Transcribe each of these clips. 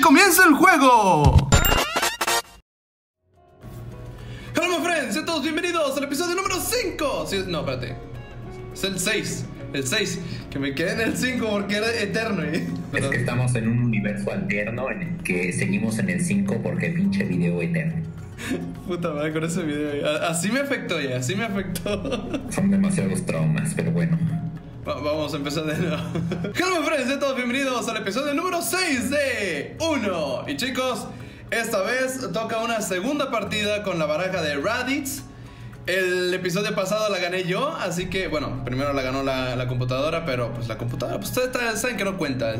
que comience el juego. Hello my friends, sean todos bienvenidos al episodio número 5. no, espérate. Es el 6. El 6. Que me quedé en el 5 porque era eterno. ¿eh? Es que estamos en un universo alterno en el que seguimos en el 5 porque pinche video eterno. Puta madre con ese video. Así me afectó ya, así me afectó. Son demasiados traumas, pero bueno. Vamos a empezar de nuevo. Hello, friends, todos bienvenidos al episodio número 6 de 1. Y chicos, esta vez toca una segunda partida con la baraja de Raditz. El episodio pasado la gané yo, así que, bueno, primero la ganó la, computadora, pero pues la computadora, pues ustedes saben que no cuenta.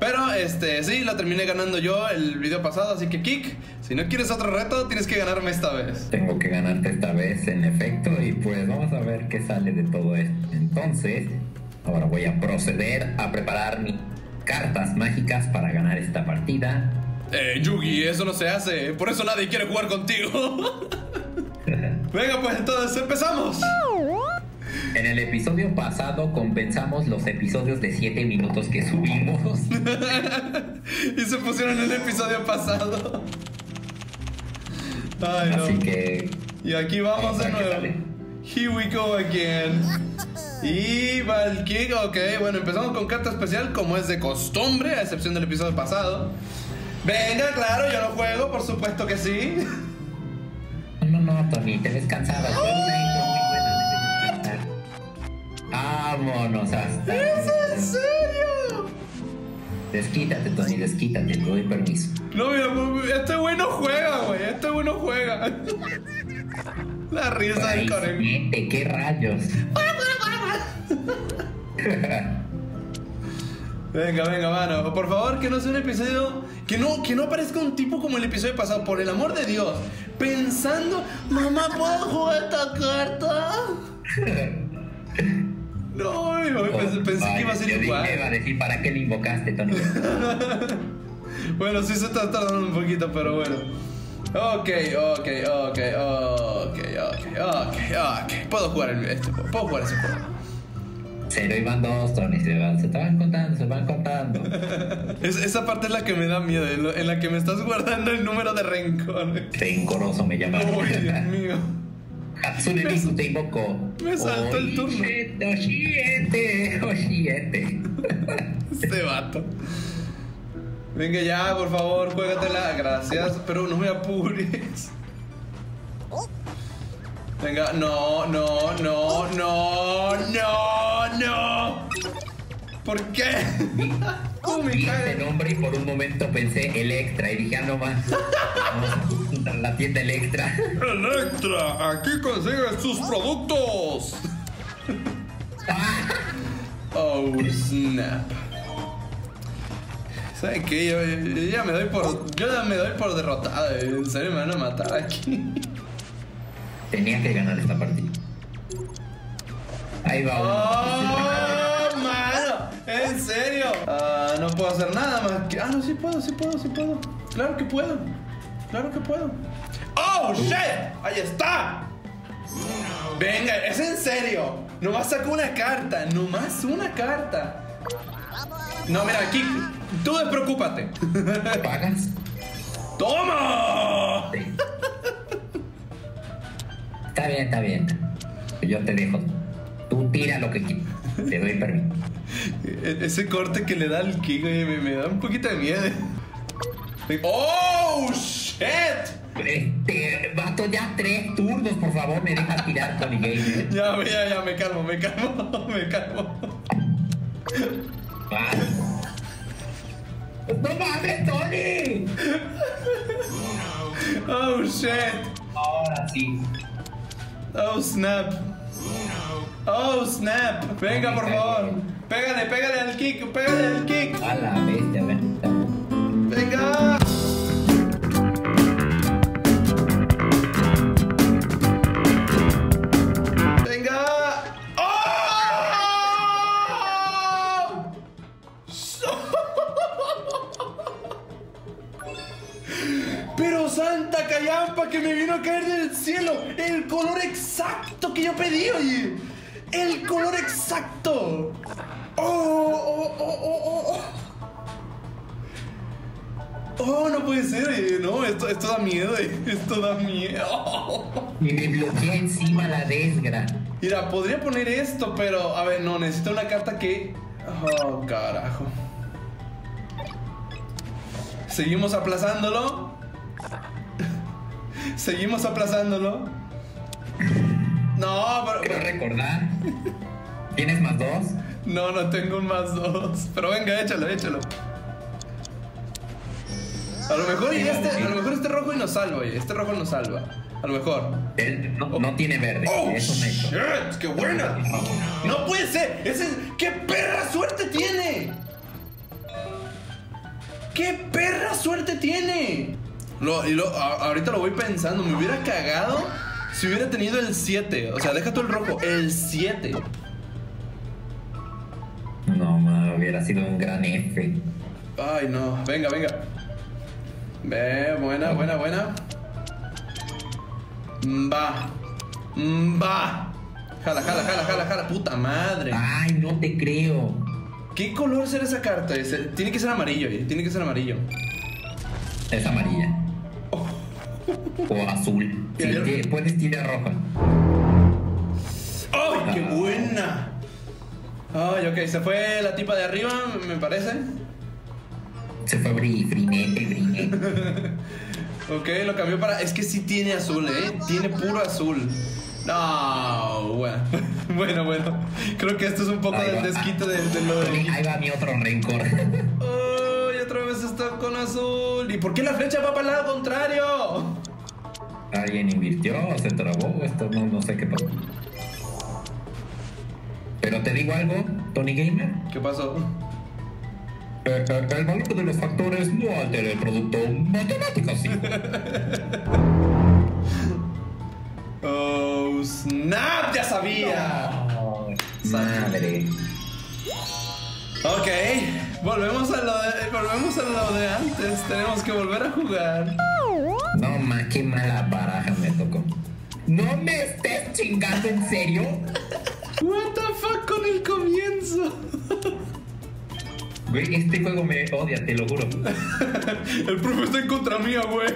Pero, este, sí, la terminé ganando yo el video pasado, así que, Kik, si no quieres otro reto, tienes que ganarme esta vez. Tengo que ganarte esta vez, en efecto, y pues vamos a ver qué sale de todo esto. Entonces, ahora voy a proceder a preparar mis cartas mágicas para ganar esta partida. Eh, Yugi, eso no se hace, por eso nadie quiere jugar contigo. Venga, pues entonces empezamos. En el episodio pasado compensamos los episodios de 7 minutos que subimos. y se pusieron en el episodio pasado. Ay, no. Así que. Y aquí vamos de nuevo. Here we go again. Y va el kick, ok. Bueno, empezamos con carta especial como es de costumbre, a excepción del episodio pasado. Venga, claro, yo no juego, por supuesto que sí. No, no, Tony, te ves cansada. Fue una intro muy buena. Vámonos hasta. ¿Es en serio? Desquítate, Tony, desquítate, te doy permiso. No, mira, este güey no juega, güey. Este güey no juega. La risa del conejo. ¿Qué rayos? Venga, venga, mano. Por favor, que no sea un episodio. Que no, que no aparezca un tipo como el episodio pasado. Por el amor de Dios. Pensando, mamá, ¿puedo jugar esta carta? No, pensé, pensé que iba a ser yo igual. Iba a decir, ¿para qué le invocaste, Tony? bueno, sí se está tardando un poquito, pero bueno. Ok, ok, ok, ok, ok, ok, ok. Puedo jugar el, este, puedo jugar ese juego. Cero y van dos, Tony, se, van, se te van contando, se van contando. esa parte es la que me da miedo, en la que me estás guardando el número de rencor. Rencoroso me llama. Oh, Dios mío. Hatsune Miku te invocó. Me saltó el turno. Oshiete, Oshiete. Este vato. Venga ya, por favor, juégatela. Gracias, pero no me apures. Venga, no, no, no, no, no, no. ¿Por qué? ¿Cómo me este nombre y por un momento pensé Electra y dije, ah, no más. Vamos a la tienda Electra. Electra, aquí consigues sus productos. oh, snap. ¿Sabes qué? Yo, ya me doy por. Yo ya me doy por derrotada. En serio me van a matar aquí. Tenía que ganar esta partida. Ahí va. ¡Oh, mano! ¿En serio? Ah, no puedo hacer nada más que. Ah, no, sí puedo, sí puedo, sí puedo. Claro que puedo. Claro que puedo. ¡Oh, shit! ¡Ahí está! Venga, es en serio. Nomás saco una carta. Nomás una carta. No, mira, aquí. Tú despreocúpate. ¿Pagas? ¡Toma! Está bien, está bien. Yo te dejo. Tú tira lo que quieras. Te doy permiso. E-, ese corte que le da el King me, da un poquito de miedo. ¡Oh, shit! Este, vato, ya tres turnos, por favor, me deja tirar Tony Gamer. Ya, ya, ya, me calmo, me calmo, me calmo. ¡No mames, Tony! Oh, shit. Ahora sí. Oh, snap. Oh, snap. Venga, por favor. Pégale, pégale al kick, pégale al kick. A la bestia, ven. Venga. santa callampa que me vino a caer del cielo. El color exacto que yo pedí, oye. El color exacto. Oh, oh, oh, oh, oh. Oh, no puede ser, eh, no, esto, esto da miedo, eh, esto da miedo. Y me bloquea encima la desgra. Mira, podría poner esto, pero a ver, no, necesito una carta que. Oh, carajo. Seguimos aplazándolo. Seguimos aplazándolo. No, Quiero pero. recordar. ¿Tienes más dos? No, no tengo un más dos. Pero venga, échalo, échalo. A lo mejor y este, a lo mejor este rojo y nos salva, oye. Este rojo nos salva. A lo mejor. Él no, no tiene verde. ¡Oh, es un hecho. shit! ¡Qué buena! ¡No puede ser! Ese, ¡Qué perra suerte tiene! ¡Qué perra suerte tiene! Lo, y lo, a- ahorita lo voy pensando. Me hubiera cagado si hubiera tenido el 7. O sea, deja tú el rojo. El 7. No, ma, hubiera sido un gran F. Ay, no. Venga, venga. Ve, buena, buena, buena. Va. Va. Jala, jala, jala, jala, jala. Puta madre. Ay, no te creo. ¿Qué color será esa carta? Tiene que ser amarillo, eh, tiene que ser amarillo. Es amarilla. O azul. Sí, ¿Qué? que puedes tirar roja. ¡Ay, qué buena! Ay, ok, se fue la tipa de arriba, me parece. Se fue bri, brinete, brinete. Ok, lo cambió para. Es que sí tiene azul, ¿eh? Tiene puro azul. No, bueno. Bueno, bueno. Creo que esto es un poco Ahí del desquite de, de lo de. Ahí va mi otro rencor. ¡Ay, otra vez está con azul! ¿Y por qué la flecha va para el lado contrario? Alguien invirtió, se trabó, esto no, no sé qué pasó. Pero te digo algo, Tony Gamer. ¿Qué pasó? eh, eh, el valor de los factores no altera el producto. Matemáticas sí. ¡Oh, snap! ¡Ya sabía! Madre. Ok, volvemos a, lo de, volvemos a lo de antes. Tenemos que volver a jugar. Ma, qué mala baraja me tocó. No me estés chingando en serio. What the fuck con el comienzo. Güey, este juego me odia, te lo juro. El profe está en contra mía, güey.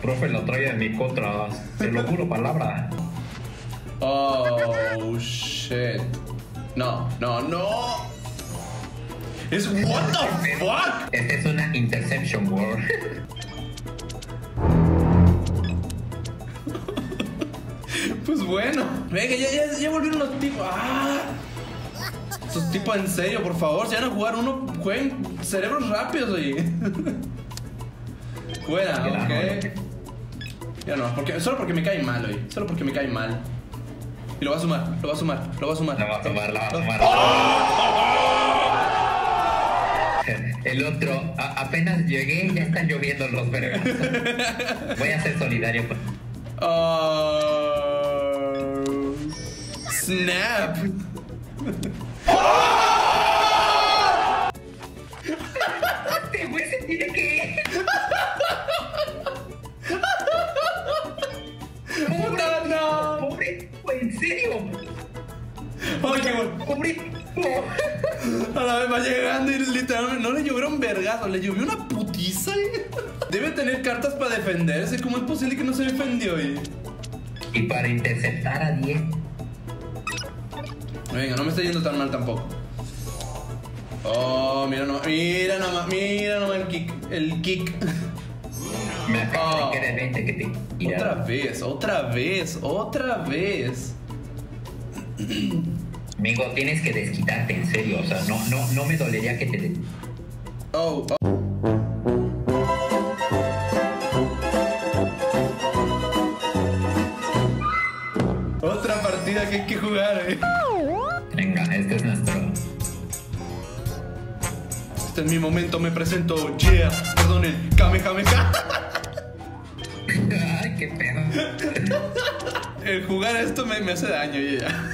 Profe lo trae en mi contra. Te lo juro, palabra. Oh shit. No, no, no. Es what the fuck. Esta es una Interception War. Pues bueno. Venga, ya, ya, ya volvieron los tipos. Ah. Esos tipos en serio, por favor. Si van a jugar uno, jueguen cerebros rápidos ahí. Fuera, ok. Ya no, porque, solo porque me cae mal hoy. Solo porque me cae mal. Y lo va a sumar, lo va a sumar, lo va a sumar. La va a tomar, la va a tomar. El otro, a- apenas llegué ya están lloviendo los vergazos. Voy a ser solidario con. Oh, snap. Este güey se tiene que ir. Puta, no. Pobre, en serio. Bueno. Pobre. A la vez va llegando y literalmente no le llovieron vergazos, le llovió una putiza. eh. Debe tener cartas para defenderse. ¿Cómo es posible que no se defendió? eh? Y para interceptar a 10. Venga, no me está yendo tan mal tampoco. Oh, mira nomás, mira nomás, mira nomás el kick, el kick. Me Oh. quedar 20 que te Otra vez, otra vez, otra vez. Amigo, tienes que desquitarte, en serio. O sea, no, no, no me dolería que te. de- Oh, oh. Otra partida que hay que jugar, eh. Este es mi momento, me presento. Yeah, perdonen, Kamehameha. Ay, qué pedo. El jugar esto me, me hace daño, ya.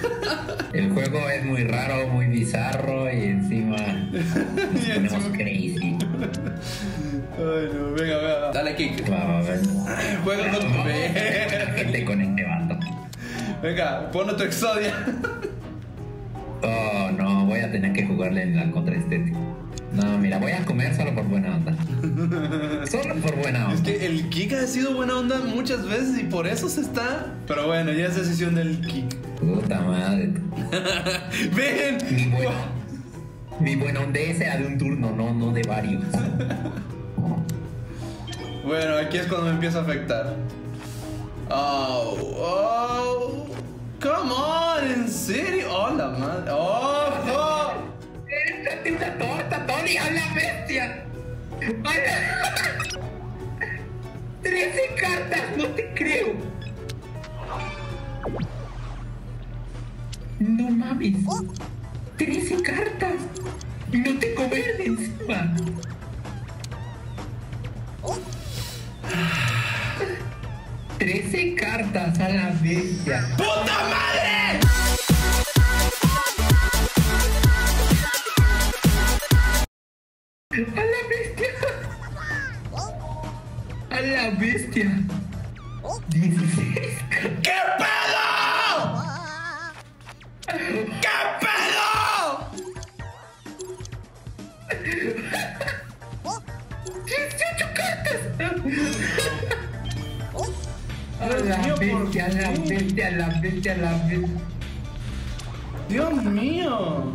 El juego es muy raro, muy bizarro y encima nos Y ponemos crazy. Ay, no, venga, venga. Dale kick. Va, va, va. Juega con tu Buena gente con este vato. Venga, pon tu exodia. Oh, no, voy a tener que jugarle en la contra estética. No, mira, voy a comer solo por buena onda. Solo por buena onda. Es que el Kik ha sido buena onda muchas veces y por eso se está. Pero bueno, ya es decisión del Kik. Puta madre. ¡Ven! Mi buena, mi buena onda era de un turno, no, no de varios. Bueno, aquí es cuando me empieza a afectar. Oh, oh. Come on, en serio. Oh, la madre. Oh, oh. ¡Échate una torta, Tony! ¡A la bestia! ¡A ¡Trece cartas! ¡No te creo! ¡No mames! ¡Trece cartas! ¡Y no te comer de encima! ¡Trece cartas a la bestia! ¡Puta madre! La bestia! 16 ¿Qué pedo? ¿Qué pedo? 18 cartas! A la Dios mío, ¿por bestia, la qué? bestia, la bestia, la bestia. Dios mío.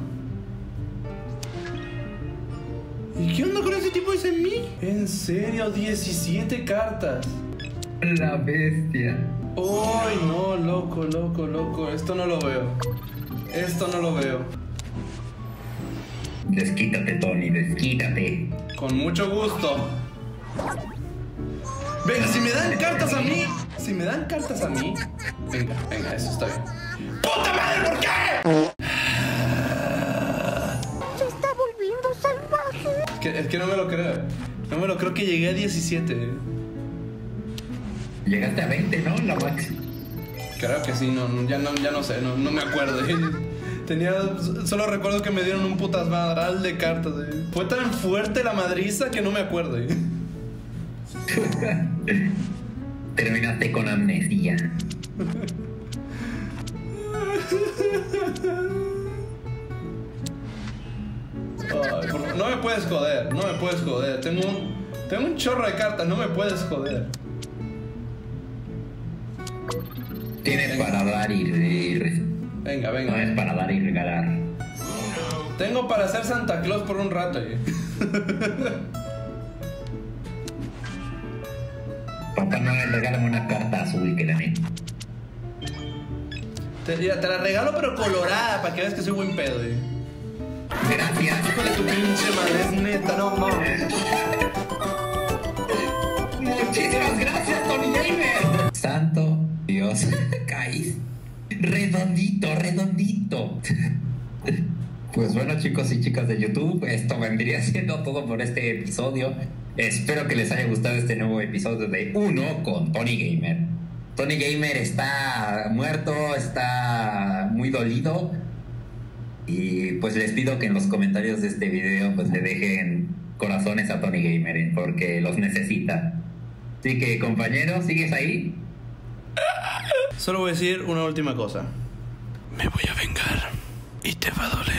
¿Y qué ese tipo de mí? En serio, 17 cartas. La bestia. Ay, no, loco, loco, loco. Esto no lo veo. Esto no lo veo. Desquítate, Tony, desquítate. Con mucho gusto. Venga, si me dan cartas a mí. Si me dan cartas a mí. Venga, venga, eso está bien. ¡Puta madre, por qué! Que, es que no me lo creo. No me lo creo que llegué a 17. Llegaste a 20, ¿no? La máxima. Creo que sí, no, no, ya, no, ya no sé, no, no me acuerdo. Tenía, solo recuerdo que me dieron un putas madral de cartas. eh. Fue tan fuerte la madriza que no me acuerdo. eh. Terminaste con amnesia. no me puedes joder, no me puedes joder. Tengo un, tengo un chorro de cartas, no me puedes joder. Tienes para dar y, y re- Venga, No es venga. para dar y regalar. Tengo para ser Santa Claus por un rato. eh. Papá Noel, regálame una carta azul que la. Te, te la regalo, pero colorada, para que veas que soy buen pedo. eh. Gracias. Muchísimas gracias, Tony Gamer. Santo Dios, caís. Redondito, redondito. Pues bueno, chicos y chicas de YouTube, esto vendría siendo todo por este episodio. Espero que les haya gustado este nuevo episodio de Uno con Tony Gamer. Tony Gamer está muerto, está muy dolido. Y pues les pido que en los comentarios de este video pues le dejen corazones a Tony Gamer eh, porque los necesita. Así que compañero, ¿sigues ahí? Solo voy a decir una última cosa. Me voy a vengar. Y te va a doler, Kik. Te va a doler.